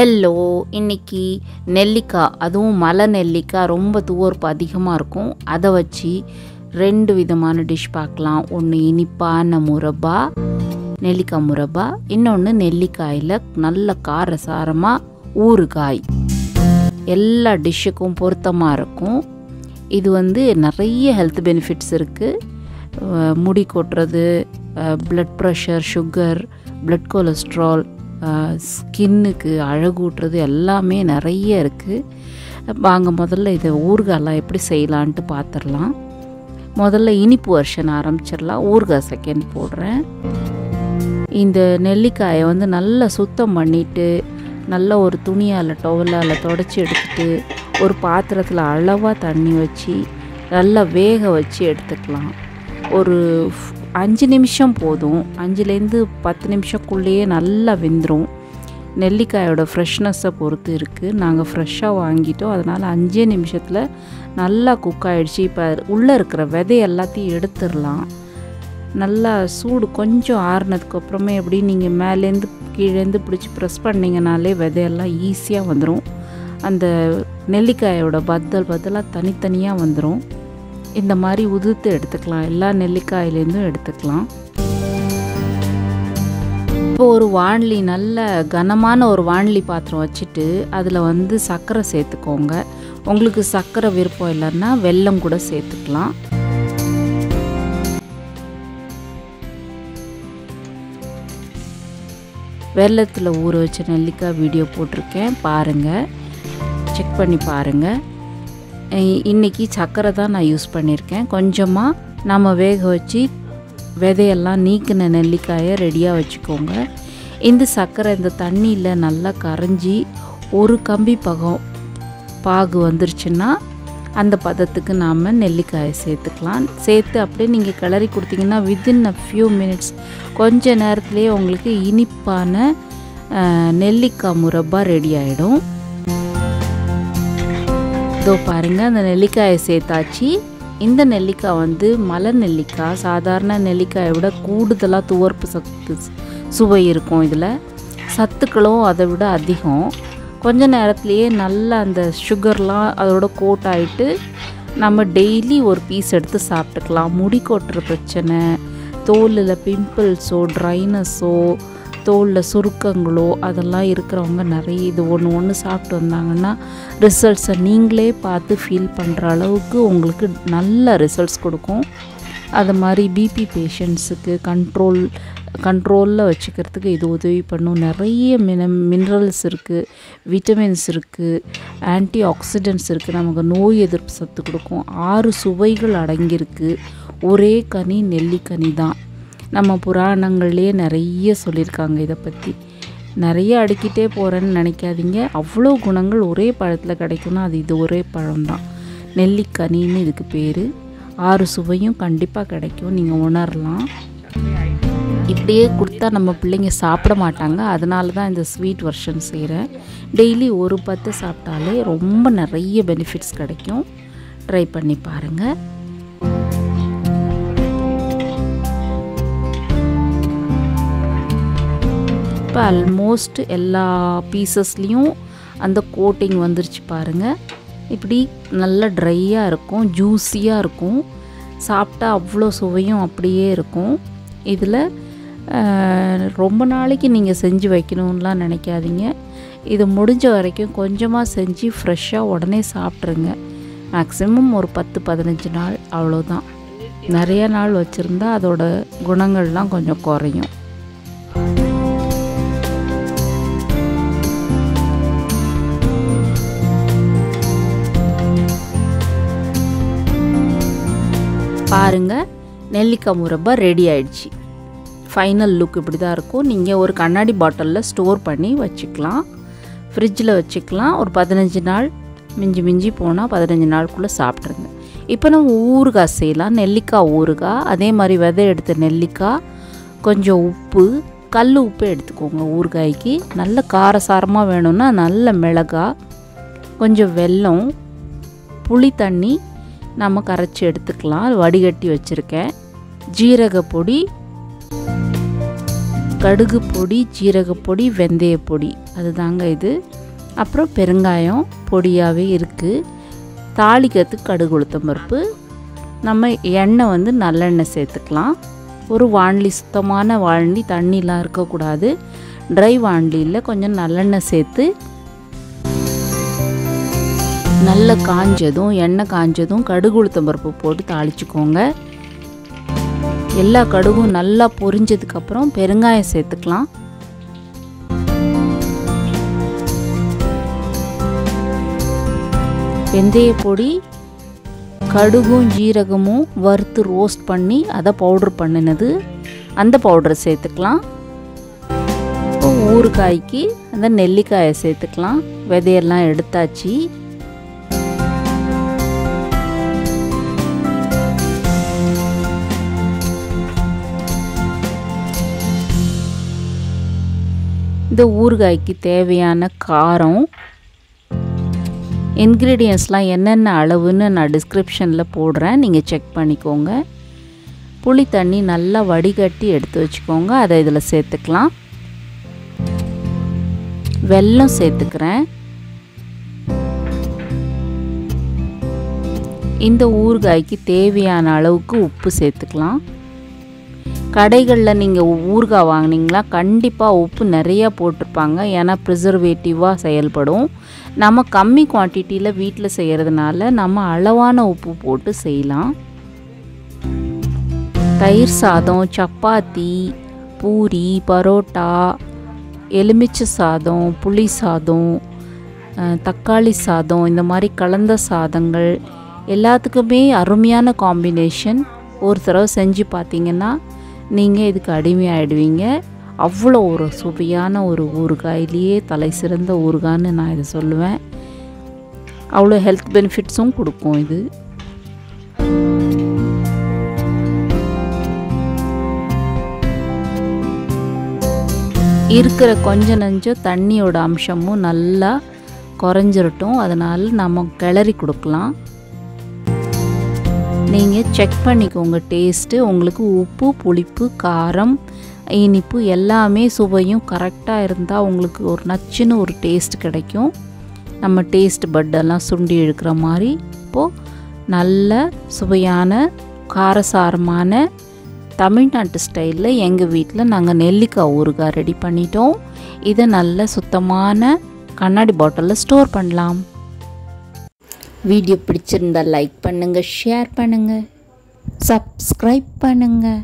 Hello இன்னைக்கு நெல்லிக்காய் அதுவும் மலை நெல்லிக்காய் ரொம்ப துவர்ப்பு அதிகமாக இருக்கும். அதை வச்சு ரெண்டு விதமான டிஷ் பார்க்கலாம். ஒன்று இனிப்பான முரப்பா நெல்லிக்காய் முரபா. இன்னொன்று நெல்லிக்காயில் நல்ல காரசாரமாக ஊறுகாய். எல்லா டிஷ்ஷுக்கும் பொருத்தமாக இருக்கும். இது வந்து நிறைய ஹெல்த் பெனிஃபிட்ஸ் இருக்குது முடி கொட்டுறது blood pressure sugar blood cholesterol ஸ்கின்னுக்கு அழகூட்டுறது எல்லாமே நிறைய இருக்குது வாங்க முதல்ல இதை ஊறுகாலாம் எப்படி செய்யலான்ட்டு பார்த்துடலாம் முதல்ல இனிப்பு வருஷன் ஆரம்பிச்சிடலாம். ஊறுகாய் செகண்ட் போடுறேன். இந்த நெல்லிக்காயை வந்து நல்லா சுத்தம் பண்ணிவிட்டு நல்ல ஒரு துணியால் டவலால் தொடச்சி எடுத்துட்டு ஒரு பாத்திரத்தில் அளவாக தண்ணி வச்சு நல்லா வேக வச்சு எடுத்துக்கலாம். ஒரு அஞ்சு நிமிஷம் போதும். அஞ்சுலேருந்து பத்து நிமிஷக்குள்ளேயே நல்லா வெந்துடும் நெல்லிக்காயோட ஃப்ரெஷ்னஸை பொறுத்து இருக்குது நாங்கள் ஃப்ரெஷ்ஷாக வாங்கிட்டோம். அதனால் அஞ்சே நிமிஷத்தில் நல்லா குக் ஆகிடுச்சு இப்போ உள்ளே இருக்கிற விதை எல்லாத்தையும் எடுத்துடலாம். நல்லா சூடு கொஞ்சம் ஆறுனதுக்கு அப்புறமே எப்படி நீங்கள் மேலேருந்து கீழேருந்து பிடிச்சி ப்ரெஸ் பண்ணிங்கனாலே விதையெல்லாம் ஈஸியாக வந்துடும் அந்த நெல்லிக்காயோட பத்தல் பத்தலாக தனித்தனியாக வந்துடும் இந்த மாதிரி உதுத்து எடுத்துக்கலாம். எல்லா நெல்லிக்காயிலேருந்தும் எடுத்துக்கலாம். இப்போ ஒரு வாண்லி நல்ல கனமான ஒரு வாண்லி பாத்திரம் வச்சுட்டு அதில் வந்து சர்க்கரை சேர்த்துக்கோங்க. உங்களுக்கு சர்க்கரை விருப்பம் இல்லைன்னா வெல்லம் கூட சேர்த்துக்கலாம். வெள்ளத்தில் ஊற வச்ச நெல்லிக்காய் வீடியோ போட்டிருக்கேன். பாருங்கள் செக் பண்ணி பாருங்கள் இன்றைக்கி சர்க்கரை தான் நான் யூஸ் பண்ணியிருக்கேன் கொஞ்சமாக நம்ம வேக வச்சு விதையெல்லாம் நீக்கின நெல்லிக்காயை ரெடியாக வச்சுக்கோங்க. இந்த சர்க்கரை இந்த தண்ணியில் நல்லா கரைஞ்சி ஒரு கம்பி பகம் பாகு வந்துருச்சுன்னா அந்த பதத்துக்கு நாம் நெல்லிக்காயை சேர்த்துக்கலாம். சேர்த்து அப்படியே நீங்கள் கிளறி கொடுத்தீங்கன்னா வித்தின் அ ஃபியூ மினிட்ஸ் கொஞ்ச நேரத்துலேயே உங்களுக்கு இனிப்பான நெல்லிக்காய் முரப்பா ரெடி ஆகிடும் இதோ பாருங்கள் அந்த நெல்லிக்காயை சேர்த்தாச்சு. இந்த நெல்லிக்காய் வந்து மலை நெல்லிக்காய் சாதாரண நெல்லிக்காயை விட கூடுதலாக துவர்ப்பு சத்து சுவை இருக்கும் இதில். சத்துக்களும் அதை விட அதிகம். கொஞ்ச நேரத்துலையே நல்லா அந்த சுகர்லாம் அதோட கோட் ஆகிட்டு நம்ம டெய்லி ஒரு பீஸ் எடுத்து சாப்பிட்டுக்கலாம். முடி கொட்டுற பிரச்சனை தோலில் பிம்பிள்ஸோ ட்ரைனஸோ தோலில் சுருக்கங்களோ அதெல்லாம் இருக்கிறவங்க நிறைய இது ஒன்று ஒன்று சாப்பிட்டு வந்தாங்கன்னா ரிசல்ட்ஸை நீங்களே பார்த்து ஃபீல் பண்ணுற அளவுக்கு உங்களுக்கு நல்ல ரிசல்ட்ஸ் கொடுக்கும். அது மாதிரி பிபி பேஷண்ட்ஸுக்கு கண்ட்ரோல் கண்ட்ரோலில் வச்சுக்கிறதுக்கு இது உதவி பண்ணும். நிறைய மின மினரல்ஸ் இருக்குது விட்டமின்ஸ் இருக்குது ஆன்டி ஆக்சிடென்ட்ஸ் இருக்குது நமக்கு நோய் எதிர்ப்பு சத்து கொடுக்கும். ஆறு சுவைகள் அடங்கியிருக்கு. ஒரே கனி நெல்லிக்கனி தான். நம்ம புராணங்கள்லேயே நிறைய சொல்லியிருக்காங்க இதை பற்றி நிறைய அடுக்கிட்டே போகிறேன்னு நினைக்காதீங்க. அவ்வளோ குணங்கள் ஒரே பழத்தில் கிடைக்கும்னா அது இது ஒரே பழம்தான். நெல்லிக்கனின்னு இதுக்கு பேர். ஆறு சுவையும் கண்டிப்பாக கிடைக்கும். நீங்கள் உணரலாம். இப்படியே கொடுத்தா நம்ம பிள்ளைங்க சாப்பிட மாட்டாங்க. அதனால தான் இந்த ஸ்வீட் வெர்ஷன் செய்கிறேன் டெய்லி ஒரு பத்து சாப்பிட்டாலே ரொம்ப நிறைய பெனிஃபிட்ஸ் கிடைக்கும். ட்ரை பண்ணி பாருங்கள் இப்போ ஆல்மோஸ்ட் எல்லா பீசஸ்லேயும் அந்த கோட்டிங் வந்துருச்சு பாருங்கள் இப்படி நல்லா ட்ரையாக இருக்கும் ஜூஸியாக இருக்கும். சாப்பிட்டா அவ்வளோ சுவையும் அப்படியே இருக்கும். இதில் ரொம்ப நாளைக்கு நீங்கள் செஞ்சு வைக்கணும்லாம் நினைக்காதீங்க. இது முடிஞ்ச வரைக்கும் கொஞ்சமாக செஞ்சு ஃப்ரெஷ்ஷாக உடனே சாப்பிட்ருங்க மேக்ஸிமம் ஒரு பத்து பதினஞ்சு நாள் அவ்வளோதான் நிறைய நாள் வச்சுருந்தா அதோட குணங்கள்லாம் கொஞ்சம் குறையும். பாருங்கள் நெல்லிக்காய் முரப்பா ரெடி ஆயிடுச்சு. ஃபைனல் லுக் இப்படி தான் இருக்கும். நீங்கள் ஒரு கண்ணாடி பாட்டிலில் ஸ்டோர் பண்ணி வச்சுக்கலாம். ஃப்ரிட்ஜில் வச்சுக்கலாம். ஒரு பதினஞ்சு நாள் மிஞ்சி மிஞ்சி போனால் பதினஞ்சு நாளுக்குள்ளே சாப்பிட்ருங்க இப்போ நம்ம ஊறுகாய் செய்யலாம். நெல்லிக்காய் ஊறுகாய் அதே மாதிரி விதை எடுத்த நெல்லிக்காய் கொஞ்சம் உப்பு கல் உப்பு எடுத்துக்கோங்க ஊறுகாய்க்கு. நல்ல காரசாரமாக வேணும்னா நல்ல மிளகாய் கொஞ்சம் வெல்லம் புளி தண்ணி நம்ம கரைச்சி எடுத்துக்கலாம். வடிகட்டி வச்சுருக்கேன். ஜீரக பொடி கடுகு பொடி ஜீரகப்பொடி வெந்தய பொடி. அதுதாங்க இது. அப்புறம் பெருங்காயம் பொடியாகவே இருக்குது தாளிக்கிறதுக்கு கடுகு உளுத்தம் பருப்பு. நம்ம எண்ணெய் வந்து நல்லெண்ணெய் சேர்த்துக்கலாம். ஒரு வாண்லி சுத்தமான வாண்லி தண்ணிலாம் இருக்கக்கூடாது. ட்ரை வாண்லியில் கொஞ்சம் நல்லெண்ணெய் சேர்த்து நல்ல காஞ்சதும் எண்ணெய் காஞ்சதும் கடுகு உளுத்தம் பருப்பு போட்டு தாளிச்சுக்கோங்க. எல்லா கடுகும் நல்லா பொரிஞ்சதுக்கப்புறம் பெருங்காயம் சேர்த்துக்கலாம். வெந்தய பொடி கடுகும் ஜீரகமும் வறுத்து ரோஸ்ட் பண்ணி அதை பவுட்ரு பண்ணினது. அந்த பவுடரை சேர்த்துக்கலாம். ஊறுகாய்க்கு அந்த நெல்லிக்காயை சேர்த்துக்கலாம். விதையெல்லாம் எடுத்தாச்சு. இந்த ஊறுகாய்க்கு தேவையான காரம் இன்க்ரீடியன்ஸ்லாம் என்னென்ன அளவுன்னு நான் டிஸ்கிரிப்ஷனில் போடுறேன். நீங்கள் செக் பண்ணிக்கோங்க. புளி தண்ணி நல்லா வடிகட்டி எடுத்து வச்சுக்கோங்க. அதை இதில் சேர்த்துக்கலாம். வெல்லம் சேர்த்துக்கிறேன். இந்த ஊறுகாய்க்கு தேவையான அளவுக்கு உப்பு சேர்த்துக்கலாம். கடைகளில் நீங்கள் ஊறுகாய் வாங்கினீங்களா கண்டிப்பாக உப்பு நிறையா போட்டிருப்பாங்க. ஏன்னா ப்ரிசர்வேட்டிவாக செயல்படும். நம்ம கம்மி குவான்டிட்டியில் வீட்டில் செய்கிறதுனால நம்ம அளவான உப்பு போட்டு செய்யலாம். தயிர் சாதம் சப்பாத்தி பூரி பரோட்டா எலுமிச்சை சாதம் புளி சாதம் தக்காளி சாதம் இந்த மாதிரி கலந்த சாதங்கள் எல்லாத்துக்குமே அருமையான காம்பினேஷன் ஒரு தடவை செஞ்சு பார்த்தீங்கன்னா நீங்கள் இதுக்கு அடிமையாயிடுவீங்க. அவ்வளோ ஒரு சுவையான ஒரு ஊறுகாயிலேயே தலை சிறந்த ஊறுகான்னு நான் இதை சொல்லுவேன். அவ்வளோ ஹெல்த் பெனிஃபிட்ஸும் கொடுக்கும் இது. இருக்கிற கொஞ்ச நஞ்சம் தண்ணியோட அம்சமும் நல்லா குறைஞ்சிரட்டும். அதனால் நம்ம கிளறி கொடுக்கலாம். நீங்கள் செக் பண்ணிக்கோங்க. டேஸ்ட்டு உங்களுக்கு உப்பு புளிப்பு காரம் இனிப்பு எல்லாமே சுவையும் கரெக்டாக இருந்தால் உங்களுக்கு ஒரு நச்சுன்னு ஒரு டேஸ்ட் கிடைக்கும். நம்ம டேஸ்ட் பட்டெல்லாம் சுண்டி இழுக்கிற மாதிரி இப்போது நல்ல சுவையான காரசாரமான தமிழ்நாட்டு ஸ்டைலில் எங்கள் வீட்டில் நாங்கள் நெல்லிக்காய் ஊறுகாய் ரெடி பண்ணிட்டோம். இதை நல்ல சுத்தமான கண்ணாடி பாட்டிலில் ஸ்டோர் பண்ணலாம். வீடியோ பிடிச்சிருந்தா லைக் பண்ணுங்கள் ஷேர் பண்ணுங்கள் சப்ஸ்கிரைப் பண்ணுங்கள்